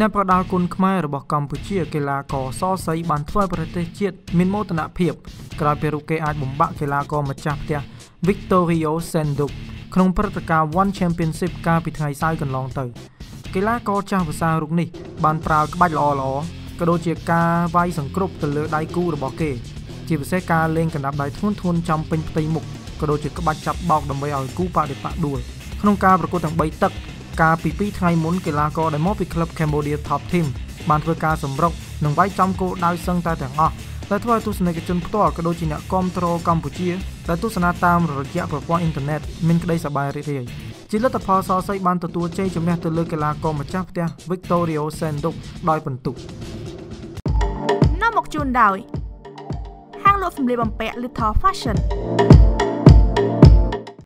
អ្នកប្រដាល់គុណខ្មែររបស់កម្ពុជាកីឡាករសសីបានធ្វើប្រទេសជាតិមានមោទនភាពក្រោយពីរូបគេអាចបំបាក់កីឡាករម្ចាស់ផ្ទះ Victorio Senduk ក្នុងព្រឹត្តិការណ៍ One Championship កាលពីថ្ងៃសៅរ៍កន្លងទៅកីឡាករចាស់ភាសារូបនេះបានប្រើក្បាច់ល្អល្អក៏ដូចជាការវាយសង្គ្រប់ទៅលើដៃគូរបស់គេ ជាពិសេសការលេងកណ្ដាប់ដៃធ្ងន់ធ្ងរចំពេញផ្ទៃមុខក៏ដូចជាក្បាច់ចាប់បោកដើម្បីឲ្យគូបដិបកដួលក្នុងការប្រកួតទាំង3ទឹក កាលពី2ថ្ងៃមុនកីឡាករដែលមកពីក្លឹប Cambodia Top Team បានធ្វើការសម្រុកនិងវាយចំគោលដៅសឹងតែទាំងអស់ដែលធ្វើឲ្យទស្សនិកជនផ្ទាល់ក៏ដូចជាអ្នកគាំទ្រកម្ពុជាដែលទស្សនាតាមរយៈប្រព័ន្ធអ៊ីនធឺណិតមានក្តីសប្បាយរីករាយជាលទ្ធផលសរសៃបានទទួលជ័យជំនះទៅលើកីឡាករម្ចាស់ផ្ទះ Victorio Senduk ដោយពិន្ទុនាំមកជូនដោយហាងលក់សម្លៀកបំពាក់ Little Fashion